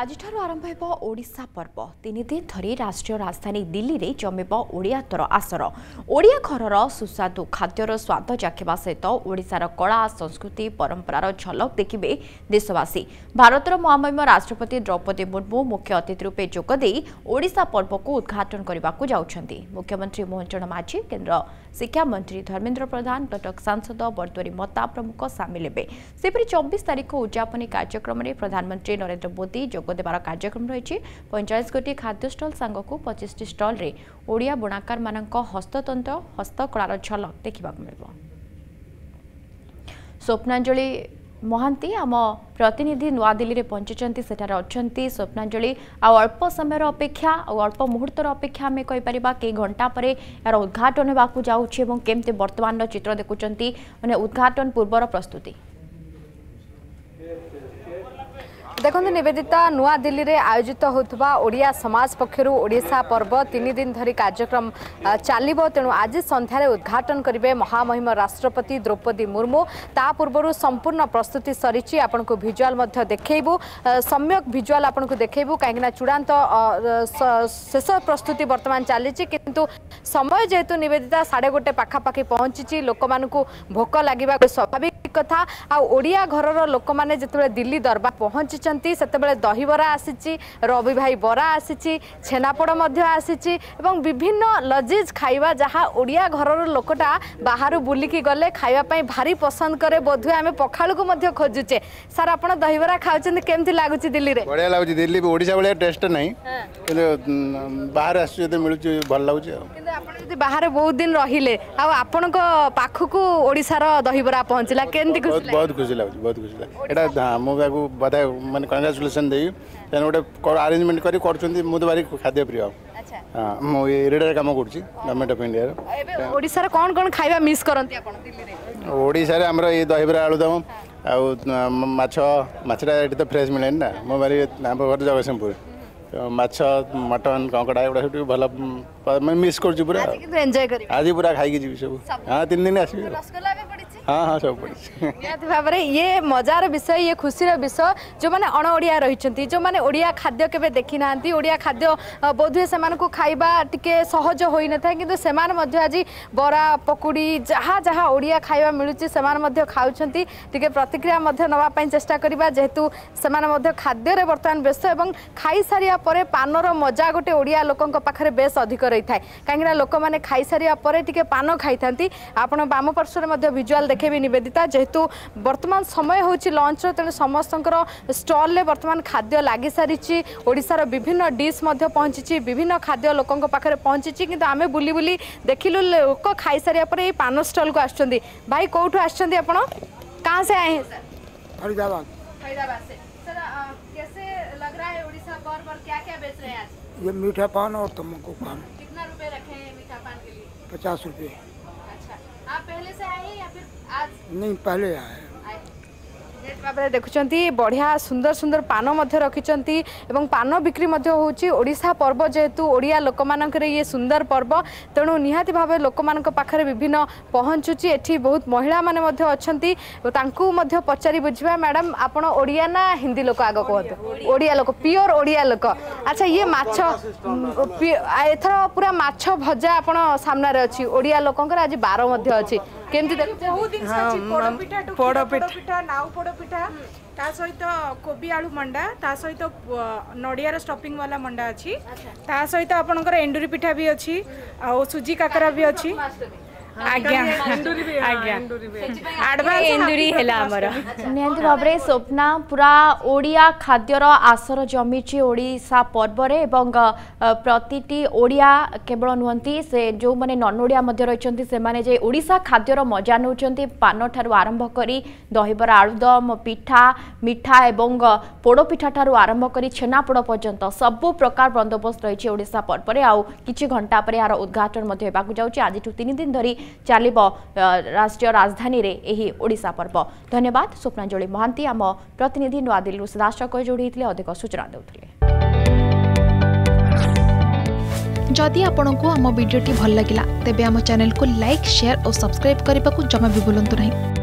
ଆଜିଠାରୁ ଆରମ୍ଭ ହେବ ଓଡ଼ିଶା ପର୍ବ ତିନିଦିନ ଧରି ରାଷ୍ଟ୍ରୀୟ ରାଜଧାନୀ ଦିଲ୍ଲୀରେ ଜମିବ ଓଡ଼ିଆ ତର ଆସର ଓଡ଼ିଆ ଘରର ସୁସ୍ୱାଦୁ ଖାଦ୍ୟର ସ୍ୱାଦ ଚାଖିବା ସହିତ ଓଡ଼ିଶାର କଳା ସଂସ୍କୃତି ପରମ୍ପରାର ଝଲକ ଦେଖିବେ ଦେଶବାସୀ ଭାରତର ମହାମହିମ ରାଷ୍ଟ୍ରପତି ଦ୍ରୌପଦୀ ମୁର୍ମୁ ମୁଖ୍ୟ ଅତିଥି ରୂପେ ଯୋଗଦେଇ ଓଡ଼ିଶା ପର୍ବକୁ ଉଦ୍ଘାଟନ କରିବାକୁ ଯାଉଛନ୍ତି ମୁଖ୍ୟମନ୍ତ୍ରୀ ମୋହନ ଚରଣ ମାଝୀ କେନ୍ଦ୍ର ଶିକ୍ଷାମନ୍ତ୍ରୀ ଧର୍ମେନ୍ଦ୍ର ପ୍ରଧାନ କଟକ ସାଂସଦ ବର୍ଦ୍ଦରୀ ମତା ପ୍ରମୁଖ ସାମିଲ ହେବେ ସେହିପରି ଚବିଶ ତାରିଖ ଉଦ୍ଯାପନୀ କାର୍ଯ୍ୟକ୍ରମରେ ପ୍ରଧାନମନ୍ତ୍ରୀ ନରେନ୍ଦ୍ର ମୋଦି ଯୋଗ যোগদেবার কার্যক্রম রয়েছে পঁয়চাশ গোটি খাদ্য স্টল সাংকু পঁচিশটি স্টলরে ওড়িয়া বুণাকার মান হস্ততন্ত্র হস্তকଳାর ঝলক দেখা মিলব স্বপ্নাঞ্জলি ମହାନ୍ତି ଆମ ପ୍ରତିନିଧି ନୂଆଦିଲ୍ଲୀରେ ପହଞ୍ଚିଛନ୍ତି ସେଠାରେ ଅଛନ୍ତି ସ୍ୱପ୍ନାଞ୍ଜଳି ଆଉ ଅଳ୍ପ ସମୟର ଅପେକ୍ଷା ଆଉ ଅଳ୍ପ ମୁହୂର୍ତ୍ତର ଅପେକ୍ଷା ଆମେ କହିପାରିବା କେଇ ଘଣ୍ଟା ପରେ ଏହାର ଉଦ୍ଘାଟନ ହେବାକୁ ଯାଉଛି ଏବଂ କେମିତି ବର୍ତ୍ତମାନର ଚିତ୍ର ଦେଖୁଛନ୍ତି ମାନେ ଉଦ୍ଘାଟନ ପୂର୍ବର ପ୍ରସ୍ତୁତି देखि नवेदिता नयाँ दिल्ली आयोजित ओडिया समाज हुज पक्षा पर्व दिन धरि कार्यक्रम चाहिँ तेणु आज सन्धार उद्घाटन गरे महामहिम राष्ट्रपति द्रौपदी मुर्मू ता पूर्व संपूर्ण प्रस्तुति सरि आ भिजुअल सम्यक सम भिजुअल आपणु देखैबु कहीँकना चुडान्त शेष प्रस्तुति बर्तमान चाहिँ किन समय जु नदिता साढे गोटे पाखापा पहचि लोक म भो लाग स्वाभाविक সঠিক কথা আড়িয়া ঘরর লোক মানে যেতবে দিল্লি দরবার পৌঁছিছেন সেতবে দহিবরা আসিছি রবি ভাই বরা আসিছি ছেনাপোড় মধ্যে আসিছি এবং বিভিন্ন লজিজ খাইবা যাহা ওড়িয়া ঘরর লোকটা বাহারু বুলিকি গলে খাইবা পাই ভারি পছন্দ করে বোধহয় আমি পখালকু মধ্যে খোঁজুছে স্যার আপনার দহিবরা খাওছেন কেমতি লাগুছি দিল্লিরে বড়িয়া লাগুছি দিল্লি ওড়িশা ভাবে টেস্ট নাই কিন্তু বাহার আসছে মিলুছি ভাল লাগুছে ଯଦି ବାହାରେ ବହୁତ ଦିନ ରହିଲେ ଆଉ ଆପଣଙ୍କ ପାଖକୁ ଓଡ଼ିଶାର ଦହିବରା ପହଞ୍ଚିଲା କେମିତି ବହୁତ ଖୁସି ଲାଗୁଛି ବହୁତ ଖୁସି ଲାଗୁଛି ଏଇଟା ମୁଁ ତାକୁ ବୋଧେ ମାନେ କଂଗ୍ରାଚୁଲେସନ୍ ଦେବି ତେଣୁ ଗୋଟେ ଆରେଞ୍ଜମେଣ୍ଟ କରି କରୁଛନ୍ତି ମୁଁ ତ ଭାରି ଖାଦ୍ୟ ପ୍ରିୟ ହଁ ମୁଁ ଇରେଡ଼ାରେ କାମ କରୁଛି ଗଭର୍ଣ୍ଣମେଣ୍ଟ ଅଫ୍ ଇଣ୍ଡିଆର ଓଡ଼ିଶାରେ କ'ଣ କ'ଣ ଖାଇବା ମିସ୍ କରନ୍ତି ଓଡ଼ିଶାରେ ଆମର ଏଇ ଦହିବରା ଆଳୁଦମ ଆଉ ମାଛ ମାଛଟା ଏଠି ତ ଫ୍ରେଶ୍ ମିଳେନି ନା ମୋ ଭାରି ଆମ ଘର ଜଗତସିଂହପୁର मटन कंकड़ा सब भल मिस कर आज पूरा खाई सब हाँ तीन दिन आस हाँ हाँ सब पढ़ी निहत भाव में ये मजार विषय ये खुशीर विषय जो मैंने अण ओडिया रही जो मैंने ओडिया खाद्य केवे देखी ना ओडिया खाद्य बोधे से खाଇବା ଟିକେ ସହଜ ହୋଇନଥାଏ କିନ୍ତୁ ସେମାନେ ମଧ୍ୟ ଆଜି ବରା ପକୁଡ଼ି ଯାହା ଯାହା ଓଡ଼ିଆ ଖାଇବା ମିଳୁଛି ସେମାନେ ମଧ୍ୟ ଖାଉଛନ୍ତି ଟିକେ ପ୍ରତିକ୍ରିୟା ମଧ୍ୟ ନେବା ପାଇଁ ଚେଷ୍ଟା କରିବା ଯେହେତୁ ସେମାନେ ମଧ୍ୟ ଖାଦ୍ୟରେ ବର୍ତ୍ତମାନ ବ୍ୟସ୍ତ ଏବଂ ଖାଇସାରିବା ପରେ ପାନର ମଜା ଗୋଟେ ଓଡ଼ିଆ ଲୋକଙ୍କ ପାଖରେ ବେଶ ଅଧିକ ରହିଥାଏ କାହିଁକିନା ଲୋକମାନେ ଖାଇସାରିବା ପରେ ଟିକେ ପାନ ଖାଇଥାନ୍ତି ଆପଣ ବାମ ପାର୍ଶ୍ୱରେ ମଧ୍ୟ ଭିଜୁଆଲ୍ ଦେଖ দেখেবি নিবেদিতা যেহেতু বর্তমান সময় হচ্ছে লঞ্চর তেমন সমস্ত স্টলে বর্তমান খাদ্য লাগি সারিছি ওড়িশার বিভিন্ন ডিশ মধ্যে পৌঁছিছি বিভিন্ন খাদ্য লোক পাখে পৌঁছিছি কিন্তু আমি বুলি বুলি দেখিলু লোক খাইসারা পরে এই পান স্টলকু আসছেন ভাই কোথু আসছেন আপনার कहाँ से आए हैं फरीदाबाद फरीदाबाद से सर आ, कैसे लग रहा है उड़ीसा पर पर क्या क्या बेच रहे हैं आज ये मीठा पान और तम्बाकू पान कितना रुपए रखे हैं मीठा पान के लिए पचास रुपये पहले से आए या फिर आज नहीं पहले आए ভাবে দেখুম বড়িয়া সুন্দর সুন্দর পান রাখিছেন এবং পান বিক্রি হচ্ছে ওড়শা পর্ব যেহেতু ওড়িয়া লোক ইয়ে সুন্দর পর্ব তেমন নিহতি ভাবে লোক পাখে বিভিন্ন পঞ্চুচি এটি বহু মহিলা মানে অনেক পচারি বুঝবা ম্যাডাম আপনার ওড়িয়া না হিন্দি লোক আগ কুহতু ওড়িয়া লোক পিওর ওড়িয়া লোক আচ্ছা ইয়ে মাছ এথর পুরা মাছ ভজা আপনার সামনারে অছি ওড়িয়া লোকঙ্কর আজ বার মধ্যে অছি কেমতি পোড়পিঠা নাও পোড়পিঠা তা সহিত কোবি আলু মন্ডা তা সহিত নড়িয়ার স্টপিং বালা মন্ডা অছি তা সহিত আপনার এন্ডুরি পিঠা বি অছি আ সুজি কাকরা বি অছি ଆଜ୍ଞା ଏଣ୍ଡୁରି ହେଲା ଆମର ନିହାତି ଭାବରେ ସ୍ୱପ୍ନା ପୁରା ଓଡ଼ିଆ ଖାଦ୍ୟର ଆସର ଜମିଛି ଓଡ଼ିଶା ପର୍ବରେ ଏବଂ ପ୍ରତିଟି ଓଡ଼ିଆ କେବଳ ନୁହନ୍ତି ସେ ଯେଉଁମାନେ ନନ୍ ଓଡ଼ିଆ ମଧ୍ୟ ରହିଛନ୍ତି ସେମାନେ ଯେ ଓଡ଼ିଶା ଖାଦ୍ୟର ମଜା ନେଉଛନ୍ତି ପାନଠାରୁ ଆରମ୍ଭ କରି ଦହିବରା ଆଳୁଦମ ପିଠା ମିଠା ଏବଂ ପୋଡ଼ପିଠା ଠାରୁ ଆରମ୍ଭ କରି ଛେନାପୋଡ଼ ପର୍ଯ୍ୟନ୍ତ ସବୁ ପ୍ରକାର ବନ୍ଦୋବସ୍ତ ରହିଛି ଓଡ଼ିଶା ପର୍ବରେ ଆଉ କିଛି ଘଣ୍ଟା ପରେ ଏହାର ଉଦ୍ଘାଟନ ମଧ୍ୟ ହେବାକୁ ଯାଉଛି ଆଜିଠୁ ତିନି ଦିନ ଧରି ଚାଲିବ ରାଷ୍ଟ୍ରୀୟ ରାଜଧାନୀରେ ଏହି ଓଡ଼ିଶା ପର୍ବ ଧନ୍ୟବାଦ ସ୍ୱପ୍ନାଞ୍ଜଳି ମହାନ୍ତି ଆମ ପ୍ରତିନିଧି ନୂଆଦିଲ୍ଲୀରୁ ସିଧାସଳଖ ଯୋଡ଼ିଥିଲେ ଅଧିକ ସୂଚନା ଦେଉଥିଲେ ଯଦି ଆପଣଙ୍କୁ ଆମ ଭିଡ଼ିଓଟି ଭଲ ଲାଗିଲା ତେବେ ଆମ ଚ୍ୟାନେଲକୁ ଲାଇକ୍ ସେୟାର ଓ ସବସ୍କ୍ରାଇବ୍ କରିବାକୁ ଜମା ବି ଭୁଲନ୍ତୁ ନାହିଁ